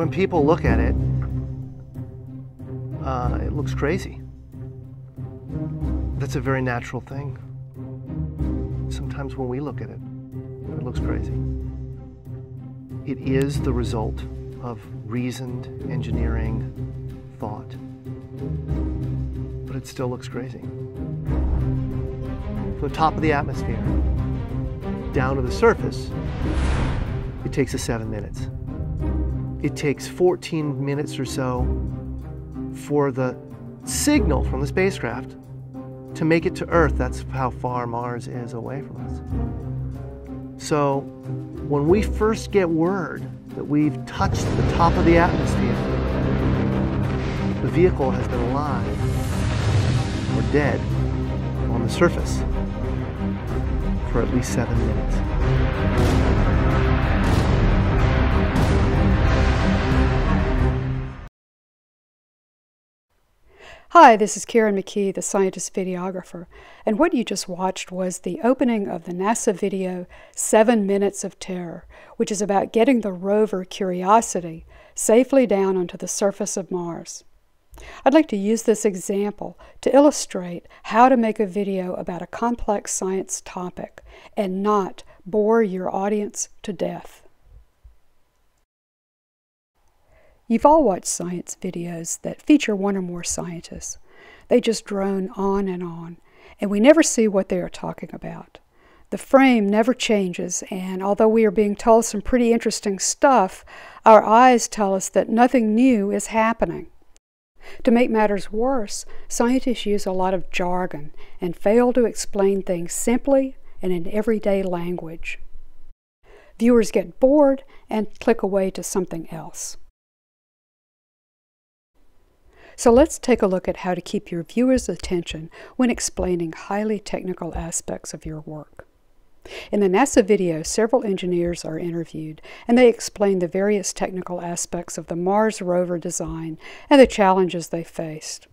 When people look at it, uh, it looks crazy. That's a very natural thing. Sometimes when we look at it, it looks crazy. It is the result of reasoned engineering thought, but it still looks crazy. From the top of the atmosphere down to the surface, it takes us seven minutes. It takes 14 minutes or so for the signal from the spacecraft to make it to Earth. That's how far Mars is away from us. So when we first get word that we've touched the top of the atmosphere, the vehicle has been alive or dead on the surface for at least seven minutes. Hi, this is Karen McKee, the scientist videographer, and what you just watched was the opening of the NASA video Seven Minutes of Terror, which is about getting the rover Curiosity safely down onto the surface of Mars. I'd like to use this example to illustrate how to make a video about a complex science topic and not bore your audience to death. You've all watched science videos that feature one or more scientists. They just drone on and on, and we never see what they are talking about. The frame never changes, and although we are being told some pretty interesting stuff, our eyes tell us that nothing new is happening. To make matters worse, scientists use a lot of jargon and fail to explain things simply and in everyday language. Viewers get bored and click away to something else. So let's take a look at how to keep your viewers' attention when explaining highly technical aspects of your work. In the NASA video, several engineers are interviewed, and they explain the various technical aspects of the Mars rover design and the challenges they faced.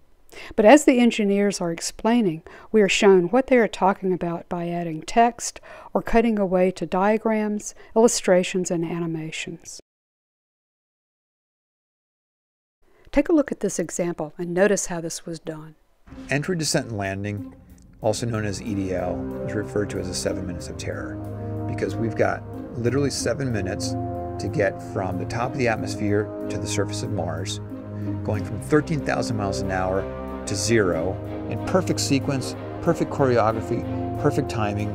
But as the engineers are explaining, we are shown what they are talking about by adding text or cutting away to diagrams, illustrations, and animations. Take a look at this example and notice how this was done. Entry, descent, and landing, also known as EDL, is referred to as the seven minutes of terror because we've got literally seven minutes to get from the top of the atmosphere to the surface of Mars, going from 13,000 miles an hour to zero in perfect sequence, perfect choreography, perfect timing,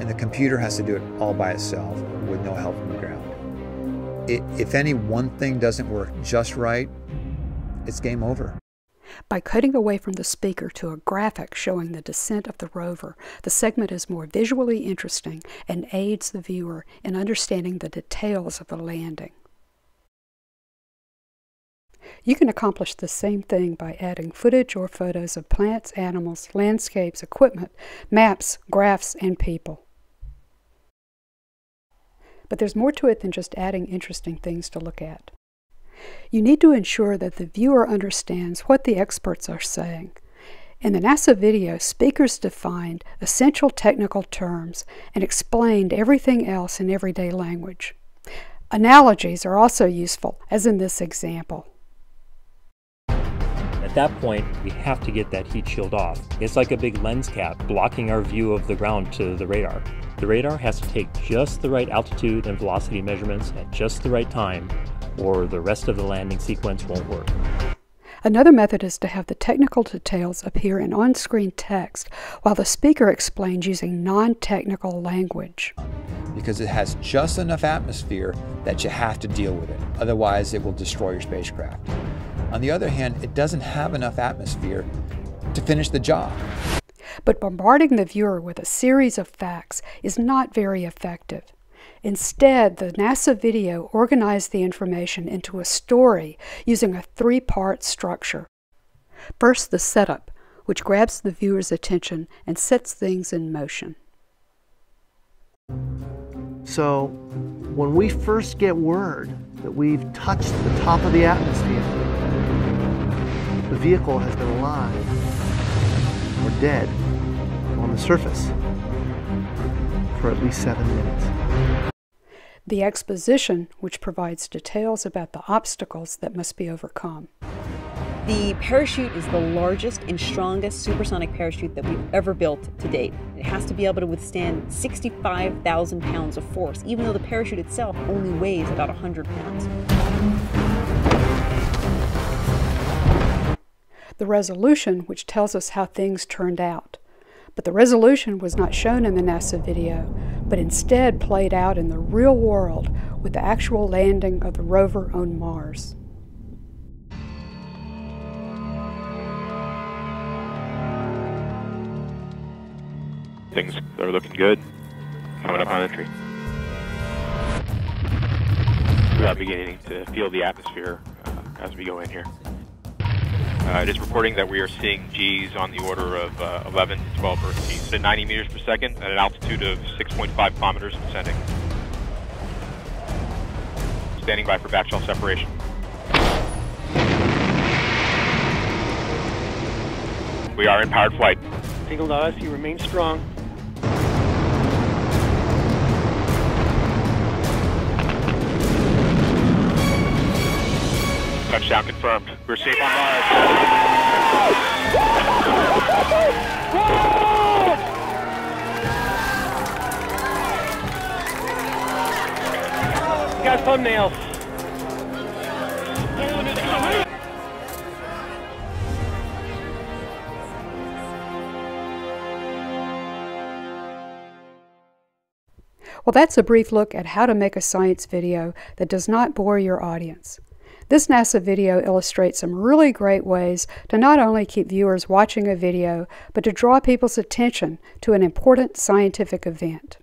and the computer has to do it all by itself with no help from the ground. It, if any one thing doesn't work just right, it's game over. By cutting away from the speaker to a graphic showing the descent of the rover, the segment is more visually interesting and aids the viewer in understanding the details of the landing. You can accomplish the same thing by adding footage or photos of plants, animals, landscapes, equipment, maps, graphs, and people. But there's more to it than just adding interesting things to look at. You need to ensure that the viewer understands what the experts are saying. In the NASA video, speakers defined essential technical terms and explained everything else in everyday language. Analogies are also useful, as in this example. At that point, we have to get that heat shield off. It's like a big lens cap blocking our view of the ground to the radar. The radar has to take just the right altitude and velocity measurements at just the right time or the rest of the landing sequence won't work. Another method is to have the technical details appear in on screen text while the speaker explains using non technical language. Because it has just enough atmosphere that you have to deal with it, otherwise, it will destroy your spacecraft. On the other hand, it doesn't have enough atmosphere to finish the job. But bombarding the viewer with a series of facts is not very effective. Instead, the NASA video organized the information into a story using a three part structure. First, the setup, which grabs the viewer's attention and sets things in motion. So, when we first get word that we've touched the top of the atmosphere, the vehicle has been alive or dead on the surface for at least seven minutes. The exposition, which provides details about the obstacles that must be overcome. The parachute is the largest and strongest supersonic parachute that we've ever built to date. It has to be able to withstand 65,000 pounds of force, even though the parachute itself only weighs about 100 pounds. The resolution, which tells us how things turned out. But the resolution was not shown in the NASA video, but instead played out in the real world with the actual landing of the rover on Mars. Things are looking good. Coming up on entry. We are beginning to feel the atmosphere uh, as we go in here. Uh, it is reporting that we are seeing G's on the order of uh, 11 to 12 Earth G's at 90 meters per second at an altitude of 6.5 kilometers descending. Standing by for backshell separation. We are in powered flight. Signal to us, you remain strong. Touchdown confirmed. We're safe on Mars. got thumbnails. Well, that's a brief look at how to make a science video that does not bore your audience. This NASA video illustrates some really great ways to not only keep viewers watching a video, but to draw people's attention to an important scientific event.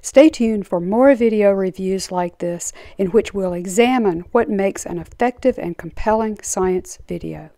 Stay tuned for more video reviews like this in which we'll examine what makes an effective and compelling science video.